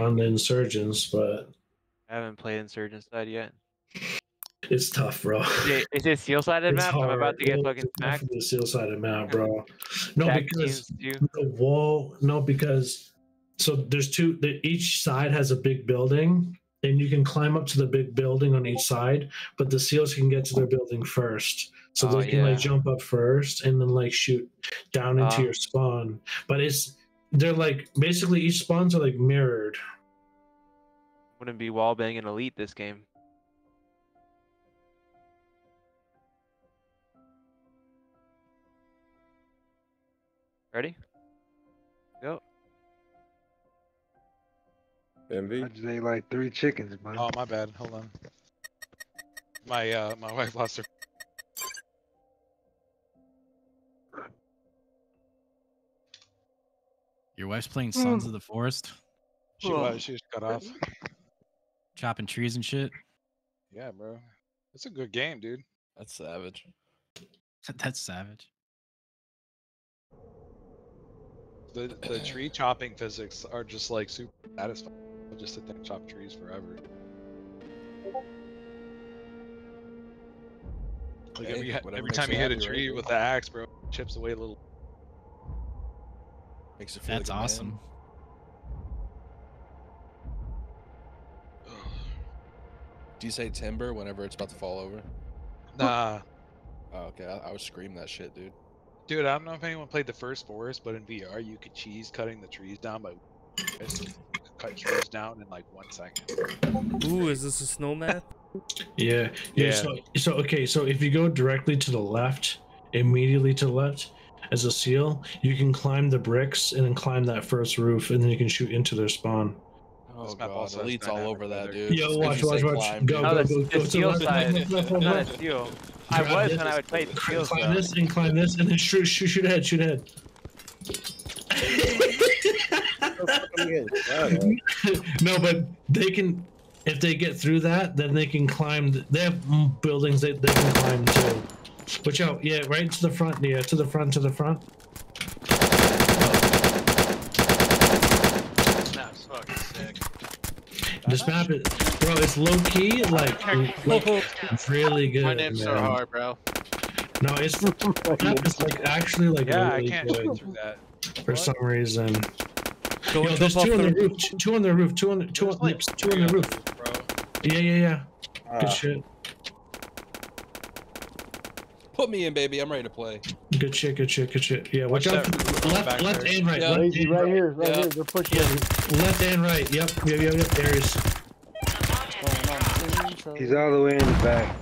on the insurgents, but I haven't played Insurgent side yet. it's tough, bro. Is it, is it seal sided map? I'm about to get It's fucking smacked. The seal sided map, bro. No, because the wall. No, because so there's two. The, each side has a big building, and you can climb up to the big building on each side. But the seals can get to their building first, so Oh, they can yeah. like jump up first and then like shoot down into Ah. your spawn. But it's they're like basically each spawns are like mirrored. Wouldn't be wall banging elite this game. Ready? Go. I Envy. just ate like three chickens, man. Oh my bad. Hold on. My uh my wife lost her. Your wife's playing Sons mm. of the Forest, She was she just got off. chopping trees and shit. Yeah, bro. It's a good game, dude. That's savage. That's savage. The the tree chopping physics are just like super satisfying. I'll just sit there and chop trees forever. Like every, Hey, ha- whatever every makes time you you hit a happy, right, tree with the axe, bro, it chips away a little. Makes you feel That's like a man. awesome. Do you say timber whenever it's about to fall over? Nah, Oh, okay. I, I would scream that shit, dude. dude, I don't know if anyone played the first forest, but in VR you could cheese cutting the trees down by just cut trees down in like one second. Ooh, is this a snow map? Yeah, yeah. Yeah. So, so okay, so if you go directly to the left, immediately to the left, as a seal, you can climb the bricks and then climb that first roof, and then you can shoot into their spawn. Oh map god, also has Elite's all over that, dude. Yo, As watch, watch, watch. climb, Go. No, go, the, go, the go to steel side. a steel. I was this, when I would play the steel Climb stuff. this and climb this, and then shoot, shoot, shoot ahead, shoot ahead. no, but they can. If they get through that, then they can climb. th- They have buildings that they can climb too. Watch out! Yeah, right to the front. Yeah, to the front, to the front. That's fucking sick. This map is, bro. It's low key, like, like really good. My name's so man. hard, bro. No, it's the map is like actually like Yeah, I really can't good shoot through that. for some reason. Don't Yo, there's two on the the roof. Two two on the roof. Two on the two on, like two on the roof. bro. Yeah, yeah, yeah. Ah, Good shit. Put me in, baby. I'm ready to play. Good shit. Good shit. Good shit. Yeah. Watch, Watch out. that Left, left there. and right. Yeah. Left, Lazy right right. here, right Yeah. here. They're pushing. Yeah, left and right. Yep. Yep. Yep. Yep. There he is. He's all the way in the back.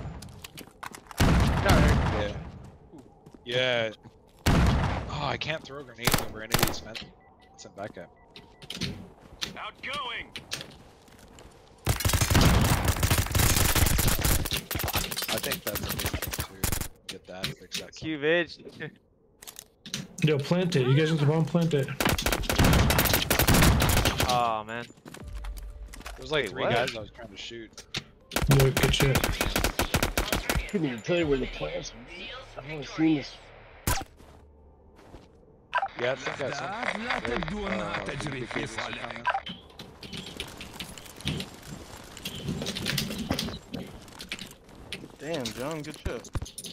Yeah. Yeah. Oh, I can't throw grenades over any of these men. Sent back at. Outgoing. I think that's a big thing to Get that, fix that. Cube edge. Yo, plant it. You guys need to bomb plant it. Oh man. There's like three what? guys I was trying to shoot. No, good shit. I couldn't even tell you where the plants were. I've only seen this. Yeah, I think that's. Uh, Damn, John, good shit.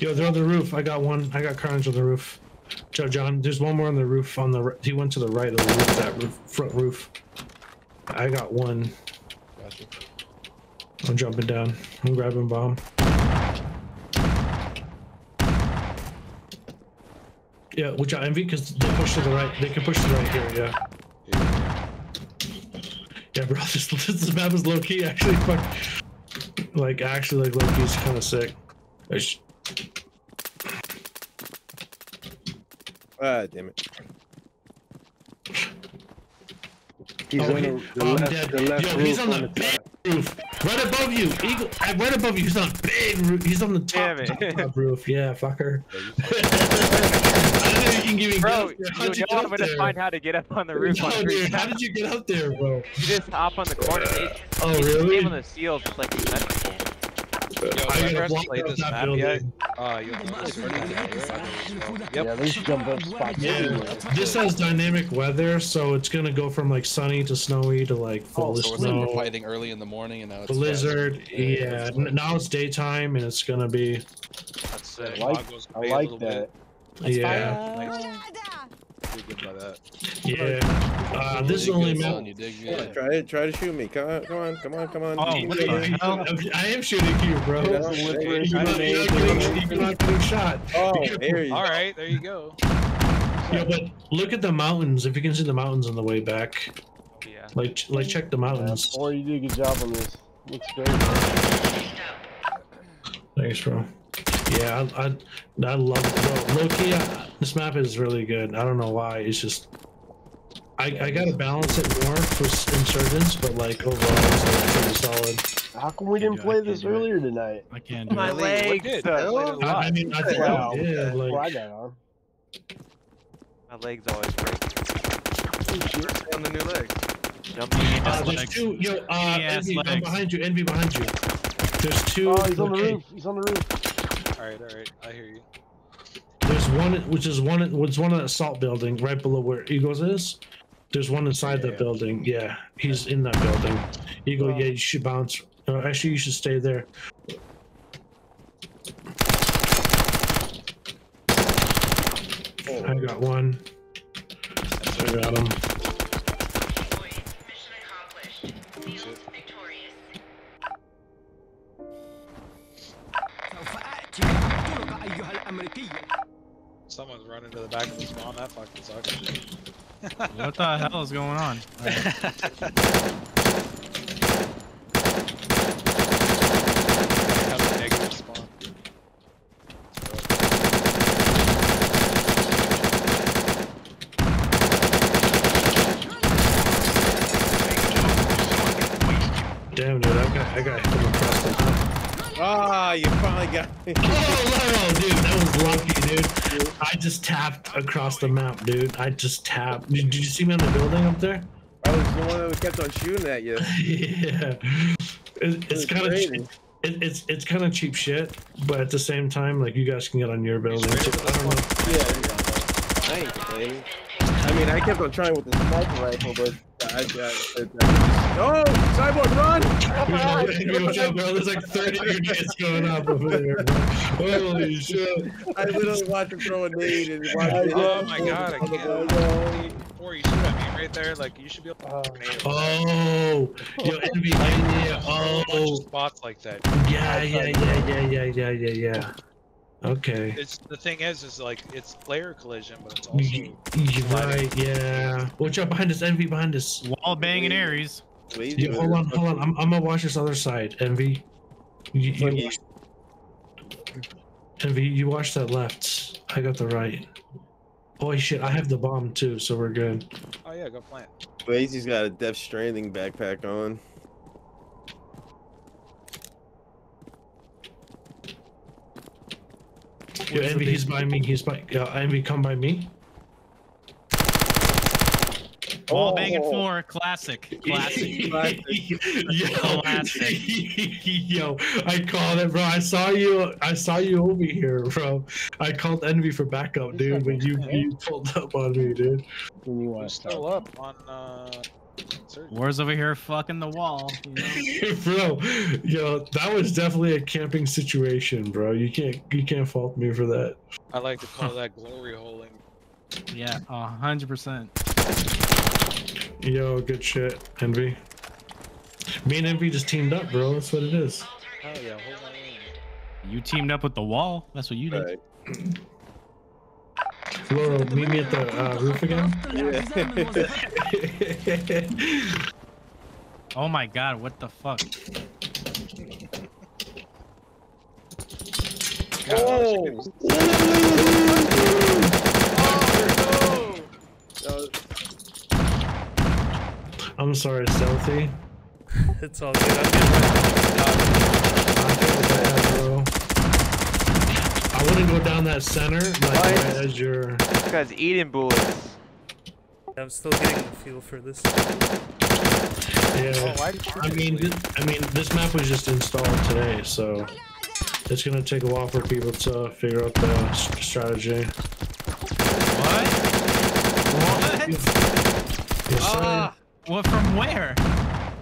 Yo, they're on the roof. I got one. I got Carnage on the roof. Joe, John, there's one more on the roof. On the he went to the right of the roof. That roof, front roof. I got one. Gotcha. I'm jumping down. I'm grabbing bomb. Yeah, which I envy because they push to the right. They can push to the right here. Yeah. Yeah. Yeah, bro. This, this map is low key. Actually, fuck. Like actually, like low key is kind of sick. I sh- Ah, damn it. He's Oh, on he- the, the oh, left, dead. the left Yo, he's on the the big top. roof, right above you. Eagle, right above you. He's on a big roof. He's on the top, Damn top, top roof. Yeah, fucker. Yeah, I don't know if you can give me Bro, get you. How'd know get I'm gonna find how to get up on the roof. No, on dude, how did you get up there, bro? You just hop on the corner. It, Oh, it just really? came on the seals just like it's. Yo, I whoever gotta hasn't played this map building. yet, uh, you'll notice we're not there, well. Yeah, Yep. they should jump up spots. Yeah, everywhere. this has dynamic weather, so it's gonna go from like sunny to snowy to like full Oh, of so it's like we're fighting early in the morning and now it's Blizzard, fast. yeah. n- Now it's daytime and it's gonna be, That's sick. I like- Fog goes I away a like little that. yeah, Nice. Do good by that. yeah. Uh, this is only good, map. you dig Yeah, good. try it. Try to shoot me. Come on, come on, come on, come on. Oh, Shoot what me. the hell? I am shooting you, bro. You You're know, not, hey, you're hey, not getting, you're not getting shot. Oh, there you All go. right, there you go. Yeah, but look at the mountains. If you can see the mountains on the way back, yeah. like like check the Yeah, mountains. Or you did a good job on this. Looks great. Thanks, bro. Yeah, I, I, I love bro. Loki, I, this map is really good. I don't know why. It's just I, I gotta balance it more for insurgents, but like overall, it's like pretty solid. How come we didn't Can't it, play this do it. earlier tonight? I can't do My it. legs. did? I played it a I, I lot. mean, I think Wow. I did. That's what I got on. My legs always break. On the new leg. Uh, there's two. Yo, uh, Envy, I'm behind you. Envy behind you. There's two. Oh, he's on the okay, roof. He's on the roof. All right, all right, I hear you. There's one, which is one, was one of the salt building right below where Eagles is. There's one inside Yeah, that building. Yeah, he's in that building. Eagle, Oh. yeah, you should bounce. Uh, actually, you should stay there. I got one. I got him. Someone's running to the back of the spawn. That fucking sucks. What the hell is going on? Have a negative spawn. Damn, dude, I got, I got him across the map. Ah, you finally got me. Oh, no, dude, that was lucky, dude. I just tapped across the map, dude. I just tapped. Did, did you see me on the building up there? I was the one that kept on shooting at you. yeah, it, it's kind of crazy. it, it's it's kind of cheap shit, but at the same time, like you guys can get on your building. Too. I don't know. Yeah, there you go. Thanks, baby. I mean, I kept on trying with the sniper rifle, but I, I, I, I oh, cyborg, run! Hey, watch out, bro. There's like 30 grenades going up over there. Holy shit. I literally watched him throw a nade and watch it. Oh my god, I Oh, can't. no. Before you shoot at me right there, like you should be able to. Uh, oh. grenade. Oh, yo, envy, yeah, There's a bunch of oh, spots like that. yeah, yeah, yeah, yeah, yeah, yeah, yeah, yeah. Okay. It's the thing is, is like it's player collision, but it's Y- also You're right, yeah. Watch out behind us, envy behind us. Wall banging Aries. Lazy hold on, hold on. I'm, I'm gonna watch this other side, envy. You, you Funny. watch, envy, you watch that left. I got the right. Holy shit, I have the bomb too, so we're good. oh yeah, go plant. Lazy's got a Death Stranding backpack on. Yo, envy, he's by me. He's by. Uh, envy, come by me. Wall banging Oh. four. Classic. Classic. yo, Classic. yo, I called it, bro. I saw you. I saw you over here, bro. I called envy for backup, dude. But you you pulled up on me, dude. When you wanna still up on uh? Surge? War's over here fucking the wall. You know? bro, yo, that was definitely a camping situation, bro. You can't you can't fault me for that. I like to call that glory holing. Yeah, a hundred percent. Yo, good shit, envy. Me and envy just teamed up, bro. That's what it is. Oh yeah, hold on. You teamed up with the wall. That's what you did. Right. Laurel, meet me at the uh, roof again. Oh my god, what the fuck? Oh! Oh, I'm sorry, stealthy. It's all good. I'm getting I feel bad, bro. I wouldn't go down that center, like What? right as your. This guy's eating bullets. I'm still getting the feel for this. Yeah. oh, why did you I mean, leave? thi- I mean, this map was just installed today, so It's gonna take a while for people to figure out the strategy. What? What? Yes, sir. Ah, what from where?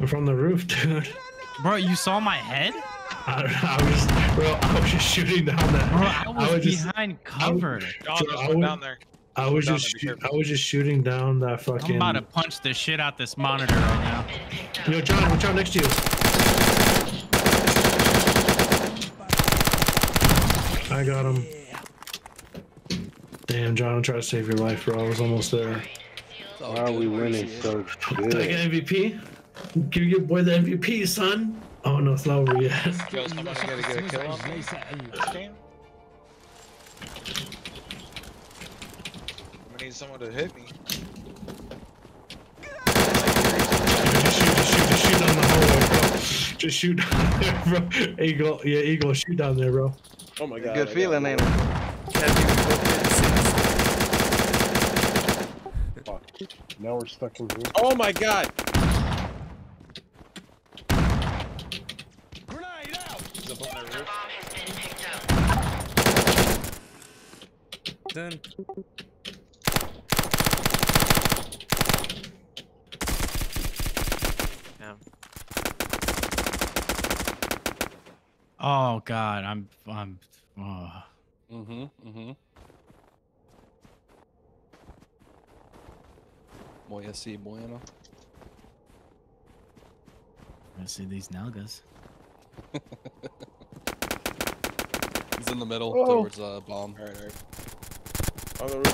We're from the roof, dude. Bro, you saw my head? I, I was, bro. I was just shooting down that. Bro, I was, was just- behind cover. John, So there's I one would- down there. I was down just, there, I was just shooting down that fucking. I'm about to punch the shit out this monitor right now. Yo, John, watch out next to you. I got him. Damn, John, I'm trying to save your life, bro. I was almost there. Why are we winning appreciate so Did I good? get MVP? Give your boy the MVP, son. Oh no, it's not over yet. Yo, somebody gotta get a kill on me. This game. I need someone to hit me. just shoot, just shoot, just shoot down the hallway, bro. Just shoot down there, bro. Eagle, yeah, Eagle, shoot down there, bro. Oh my god. Good I feeling, it. ain't it? Can't even go in Fuck. Now we're stuck in here. Oh my god. Up on that roof. Done. Yeah. Oh god, I'm I'm oh. Mm-hmm. Mm-hmm. Muy así, bueno. I see these nalgas. He's in the middle Oh. towards uh, bomb. Alright, alright. On the roof.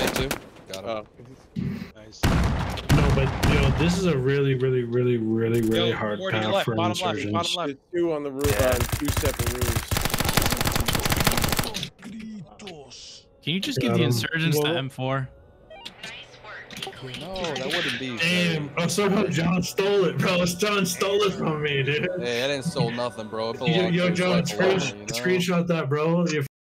Me too. Got him. Oh. Nice. No, but yo, this is a really, really, really, really, really Yo, hard more to path left, for bottom left, insurgents. bottom left. There's two on the roof, uh, two separate roofs. Can you just Got give the him. insurgents Well- the M4? No, that wouldn't be. Damn, oh, somehow John stole it, bro. John stole it from me, dude. Hey, I didn't stole nothing, bro. It Yo, yo John, like screen, you know? screenshot that, bro. Your